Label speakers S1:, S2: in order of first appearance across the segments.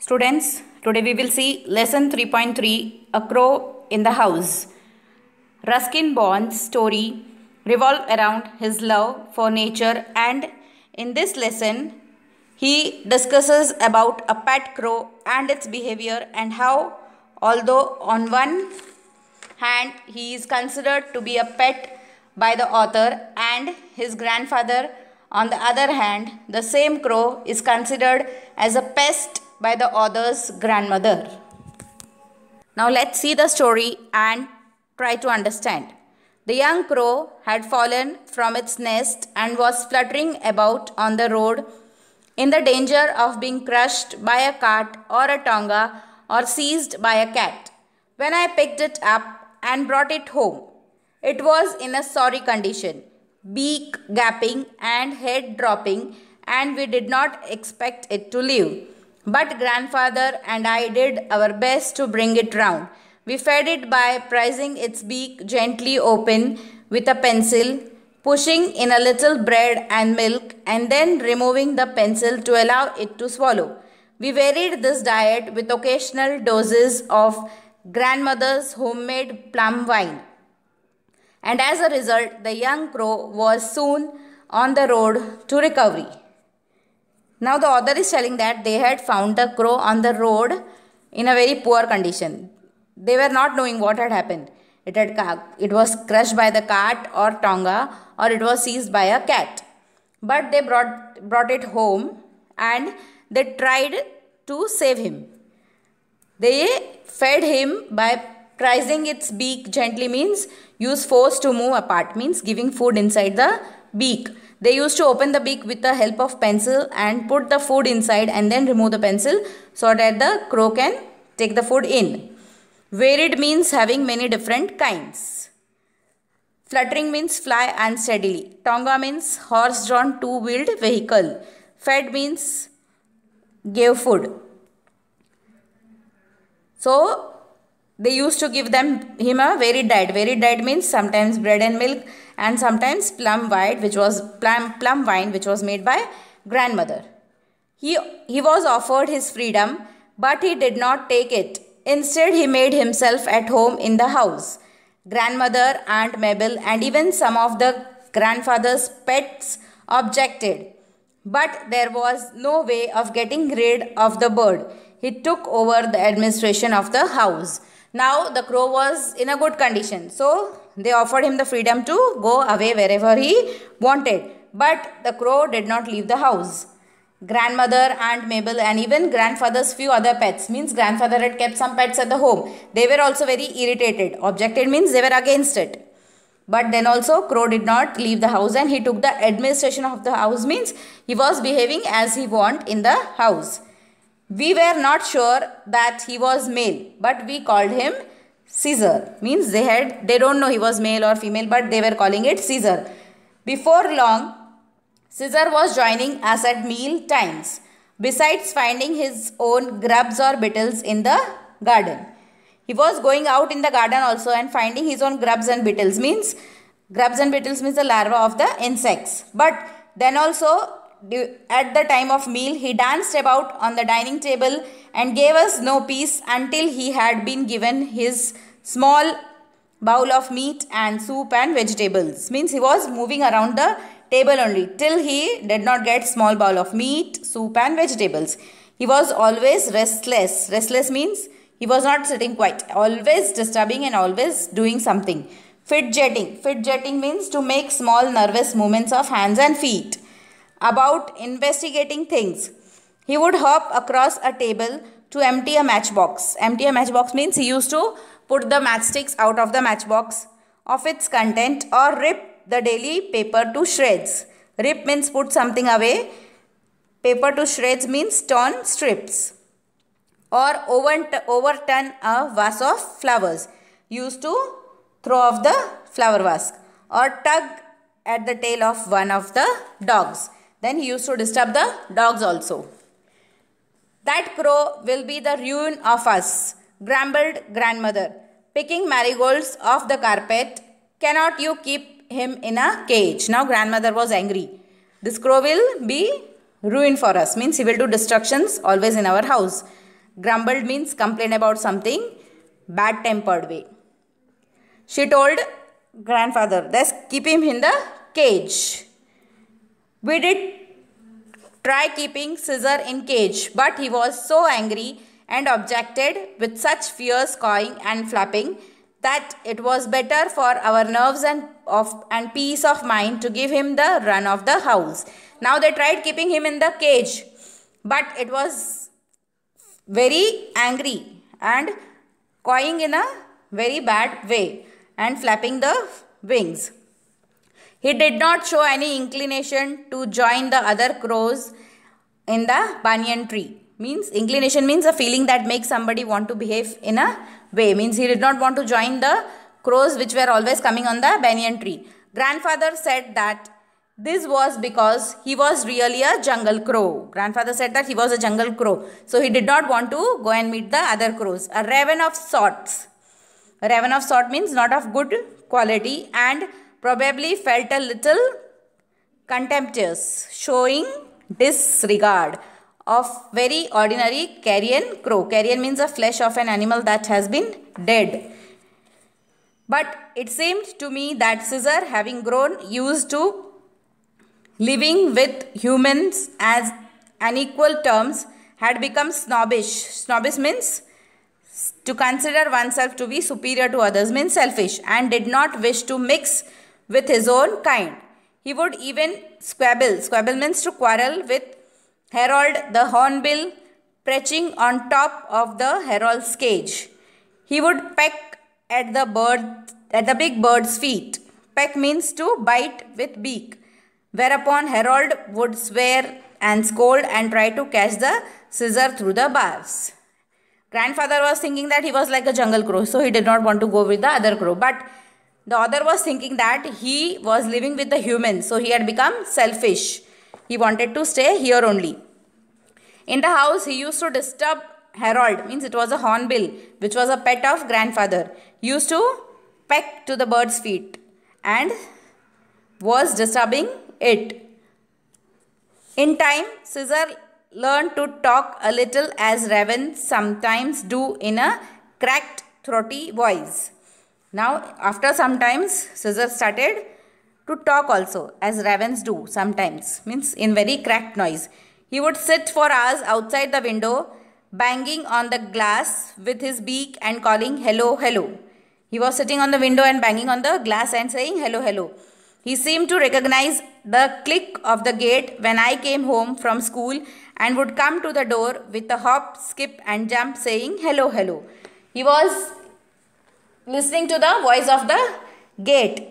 S1: Students, today we will see lesson 3.3 A Crow in the House. Ruskin Bond's story revolves around his love for nature and in this lesson he discusses about a pet crow and its behavior and how although on one hand he is considered to be a pet by the author and his grandfather on the other hand the same crow is considered as a pest by the author's grandmother. Now let's see the story and try to understand. The young crow had fallen from its nest and was fluttering about on the road in the danger of being crushed by a cart or a tonga or seized by a cat. When I picked it up and brought it home, it was in a sorry condition, beak gaping and head dropping, and we did not expect it to live. But grandfather and I did our best to bring it round. We fed it by prising its beak gently open with a pencil, pushing in a little bread and milk, and then removing the pencil to allow it to swallow. We varied this diet with occasional doses of grandmother's homemade plum wine. And as a result, the young crow was soon on the road to recovery. Now the author is telling that they had found the crow on the road in a very poor condition. They were not knowing what had happened. It had it was crushed by the cart or tonga or it was seized by a cat. But they brought brought it home and they tried to save him. They fed him by prising its beak gently means use force to move apart means giving food inside the beak they used to open the beak with the help of pencil and put the food inside and then remove the pencil so that the crow can take the food in. Varied means having many different kinds. Fluttering means fly unsteadily. Tonga means horse-drawn two-wheeled vehicle. Fed means gave food. So, they used to give them him a varied diet. Varied diet means sometimes bread and milk and sometimes plum wine which was plum, plum wine which was made by grandmother. He, he was offered his freedom but he did not take it. Instead he made himself at home in the house. Grandmother, Aunt Mabel and even some of the grandfather's pets objected. But there was no way of getting rid of the bird. He took over the administration of the house. Now the crow was in a good condition. So they offered him the freedom to go away wherever he wanted. But the crow did not leave the house. Grandmother, Aunt Mabel and even grandfather's few other pets means grandfather had kept some pets at the home. They were also very irritated. Objected means they were against it. But then also crow did not leave the house and he took the administration of the house means he was behaving as he want in the house. We were not sure that he was male, but we called him Caesar. Means they had they don't know he was male or female, but they were calling it Caesar. Before long, Caesar was joining us at meal times. Besides finding his own grubs or beetles in the garden. He was going out in the garden also and finding his own grubs and beetles means grubs and beetles means the larva of the insects. But then also at the time of meal, he danced about on the dining table and gave us no peace until he had been given his small bowl of meat and soup and vegetables. Means he was moving around the table only till he did not get small bowl of meat, soup and vegetables. He was always restless. Restless means he was not sitting quiet. Always disturbing and always doing something. Fidgeting. Fidgeting means to make small nervous movements of hands and feet about investigating things. He would hop across a table to empty a matchbox. Empty a matchbox means he used to put the matchsticks out of the matchbox of its content or rip the daily paper to shreds. Rip means put something away. Paper to shreds means torn strips. Or overturn a vase of flowers. Used to throw off the flower vase. Or tug at the tail of one of the dogs. Then he used to disturb the dogs also. That crow will be the ruin of us, grumbled grandmother. Picking marigolds off the carpet, cannot you keep him in a cage? Now grandmother was angry. This crow will be ruin for us, means he will do destructions always in our house. Grumbled means complain about something. Bad tempered way. She told grandfather, let's keep him in the cage. We did try keeping Caesar in cage, but he was so angry and objected with such fierce cawing and flapping that it was better for our nerves and of and peace of mind to give him the run of the house. Now they tried keeping him in the cage, but it was very angry and cawing in a very bad way and flapping the wings. He did not show any inclination to join the other crows in the banyan tree. Means inclination means a feeling that makes somebody want to behave in a way. Means he did not want to join the crows which were always coming on the banyan tree. Grandfather said that this was because he was really a jungle crow. Grandfather said that he was a jungle crow. So he did not want to go and meet the other crows. A raven of sorts. A raven of sort means not of good quality and probably felt a little contemptuous showing disregard of very ordinary carrion crow. Carrion means the flesh of an animal that has been dead. But it seemed to me that Caesar, having grown used to living with humans as unequal terms, had become snobbish. Snobbish means to consider oneself to be superior to others means selfish and did not wish to mix with his own kind. He would even squabble. Squabble means to quarrel with Harold the hornbill perching on top of the Harold's cage. He would peck at the bird at the big bird's feet. Peck means to bite with beak. Whereupon Harold would swear and scold and try to catch the Caesar through the bars. Grandfather was thinking that he was like a jungle crow, so he did not want to go with the other crow. But the other was thinking that he was living with the humans, so he had become selfish he wanted to stay here only. In the house, he used to disturb Harold, means it was a hornbill, which was a pet of grandfather. He used to peck to the bird's feet and was disturbing it. In time, Caesar learned to talk a little as ravens sometimes do in a cracked, throaty voice. Now, after some times, Caesar started to talk also as ravens do sometimes means in very cracked noise. He would sit for hours outside the window banging on the glass with his beak and calling hello hello. He was sitting on the window and banging on the glass and saying hello hello. He seemed to recognize the click of the gate when I came home from school and would come to the door with a hop, skip and jump saying hello hello. He was listening to the voice of the gate.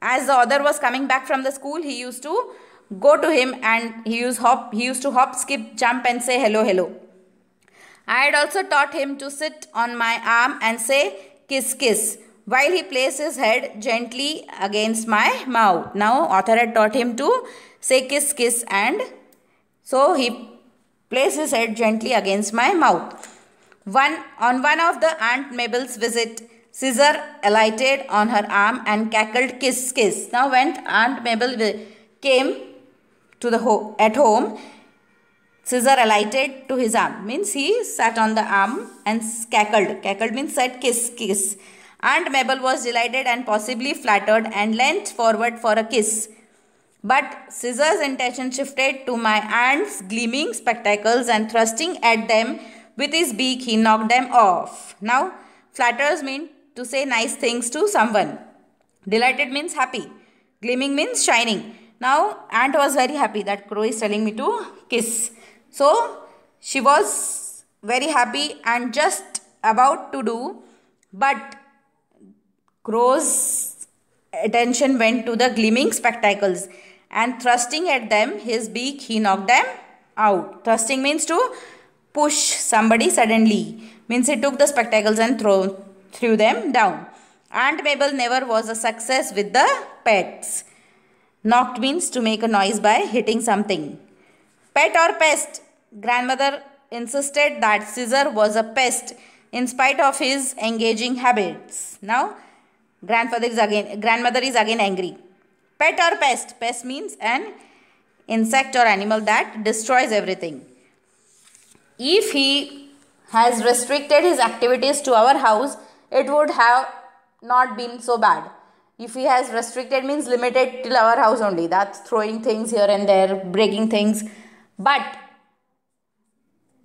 S1: As the other was coming back from the school he used to go to him and he used hop he used to hop skip jump and say hello hello. I had also taught him to sit on my arm and say kiss kiss while he placed his head gently against my mouth. Now author had taught him to say kiss kiss and so he placed his head gently against my mouth one on one of the aunt mabel's visit Caesar alighted on her arm and cackled kiss kiss. Now when Aunt Mabel came to the ho at home, Caesar alighted to his arm. Means he sat on the arm and cackled. Cackled means said kiss kiss. Aunt Mabel was delighted and possibly flattered and leant forward for a kiss. But Caesar's intention shifted to my aunt's gleaming spectacles and thrusting at them with his beak, he knocked them off. Now, flatters mean to say nice things to someone. Delighted means happy. Gleaming means shining. Now, aunt was very happy that crow is telling me to kiss. So, she was very happy and just about to do, but crow's attention went to the gleaming spectacles and thrusting at them his beak, he knocked them out. Thrusting means to push somebody suddenly. Means he took the spectacles and throw, threw them down. Aunt Mabel never was a success with the pets. Knocked means to make a noise by hitting something. Pet or pest? Grandmother insisted that Caesar was a pest in spite of his engaging habits. Now, grandfather is again, grandmother is again angry. Pet or pest? Pest means an insect or animal that destroys everything. If he has restricted his activities to our house, it would have not been so bad. If he has restricted means limited till our house only. That's throwing things here and there, breaking things. But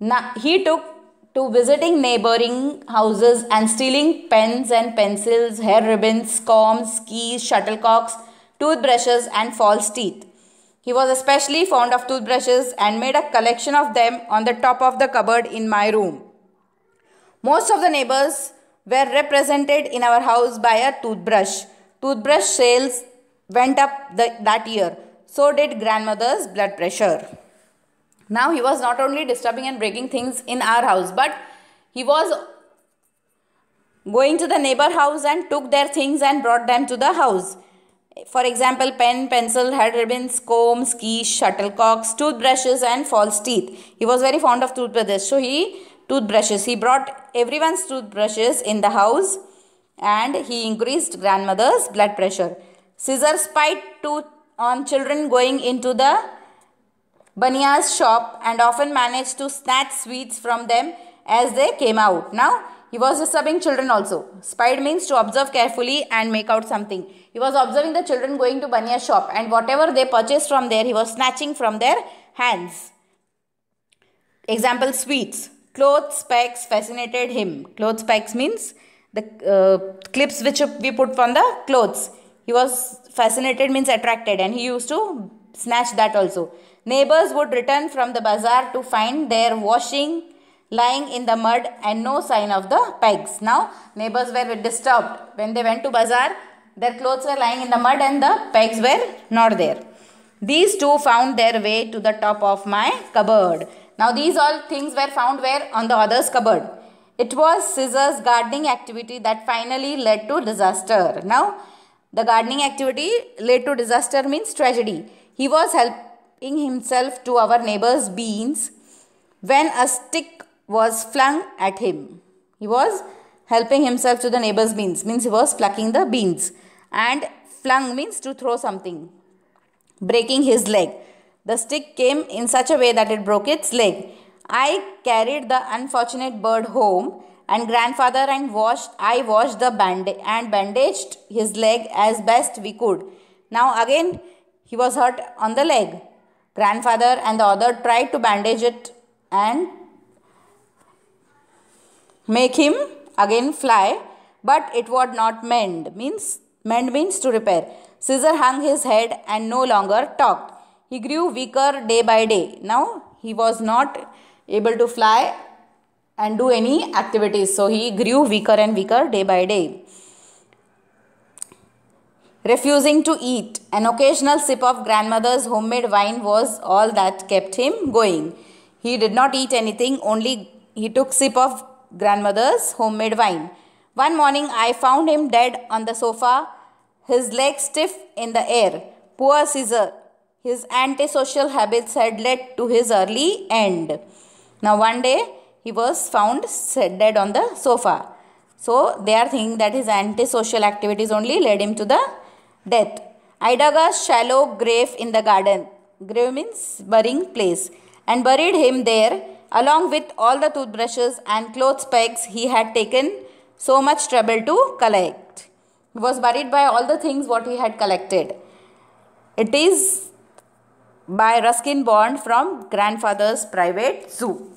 S1: now he took to visiting neighboring houses and stealing pens and pencils, hair ribbons, combs, keys, shuttlecocks, toothbrushes, and false teeth. He was especially fond of toothbrushes and made a collection of them on the top of the cupboard in my room. Most of the neighbors were represented in our house by a toothbrush. Toothbrush sales went up the, that year. So did grandmother's blood pressure. Now he was not only disturbing and breaking things in our house, but he was going to the neighbor house and took their things and brought them to the house. For example, pen, pencil, hair ribbons, combs, keys, shuttlecocks, toothbrushes and false teeth. He was very fond of toothbrushes. So he toothbrushes. He brought everyone's toothbrushes in the house and he increased grandmother's blood pressure. Scissors bite tooth on children going into the Baniya's shop and often managed to snatch sweets from them as they came out. Now, he was disturbing children also. Spied means to observe carefully and make out something. He was observing the children going to Baniya's shop and whatever they purchased from there, he was snatching from their hands. Example, sweets. Clothes pegs fascinated him. Clothes pegs means the uh, clips which we put on the clothes. He was fascinated means attracted and he used to snatch that also. Neighbors would return from the bazaar to find their washing lying in the mud and no sign of the pegs. Now neighbors were disturbed. When they went to bazaar, their clothes were lying in the mud and the pegs were not there. These two found their way to the top of my cupboard. Now these all things were found where? On the other's cupboard. It was Caesar's gardening activity that finally led to disaster. Now the gardening activity led to disaster means tragedy. He was helping himself to our neighbor's beans when a stick was flung at him. He was helping himself to the neighbor's beans, means he was plucking the beans. And flung means to throw something, breaking his leg. The stick came in such a way that it broke its leg. I carried the unfortunate bird home and grandfather and washed I washed the band and bandaged his leg as best we could. Now again he was hurt on the leg. Grandfather and the other tried to bandage it and make him again fly, but it would not mend. Means mend means to repair. Caesar hung his head and no longer talked. He grew weaker day by day. Now he was not able to fly and do any activities. So he grew weaker and weaker day by day refusing to eat. An occasional sip of grandmother's homemade wine was all that kept him going. He did not eat anything, only he took sip of grandmother's homemade wine. One morning I found him dead on the sofa, his legs stiff in the air. Poor Caesar. His antisocial habits had led to his early end. Now one day he was found dead on the sofa. So they are thinking that his antisocial activities only led him to the Death. I dug a shallow grave in the garden. Grave means burying place. And buried him there along with all the toothbrushes and clothes pegs he had taken so much trouble to collect. He was buried by all the things what he had collected. It is by Ruskin Bond from Grandfather's Private Zoo.